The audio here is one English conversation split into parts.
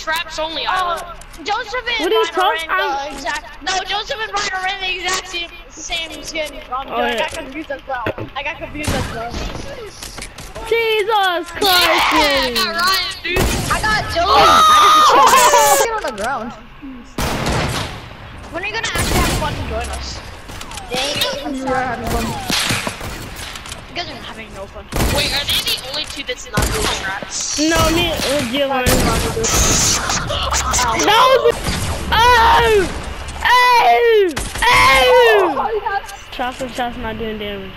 traps only Oh, island. Joseph and What Ryan are in the exact. No, Joseph and Ryan are in the exact same, same skin. Um, Oh, I got confused as well. I got confused as well. Jesus Christ! Yeah, I got Ryan, dude. I got Joseph. Oh! Get on the ground. When are you gonna actually have fun and join us? You are having fun. You guys are having no fun. Wait, are they the only two that's not doing traps? No, me and Jalen. No! Oh! Oh! Oh! Chocolate shot's not doing damage.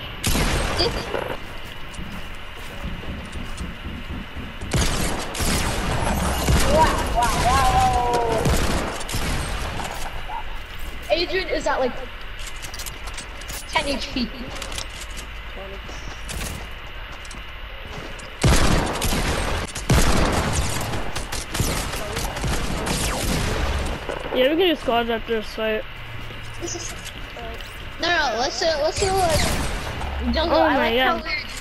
Wow, wow, wow. Adrian is at like 10 HP. Yeah, we can do squads after this fight. No, no, let's do, let's do like jungle. Oh I my like how God. we're doing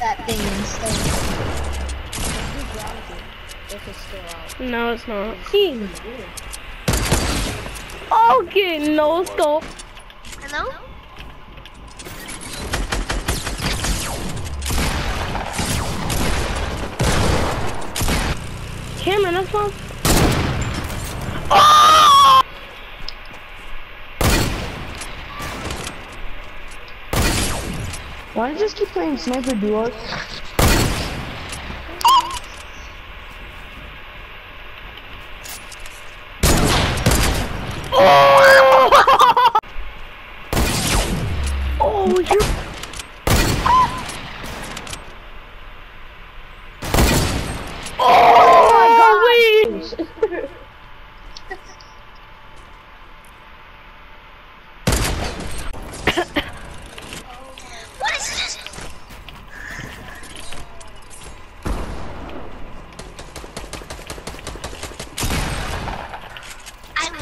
that thing instead. No, it's not. Okay, no scope. Hello? Cameron, that's one. Oh! Why don't you just keep playing sniper duos?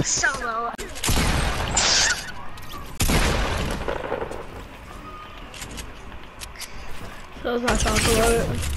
上楼了。厕所上多了。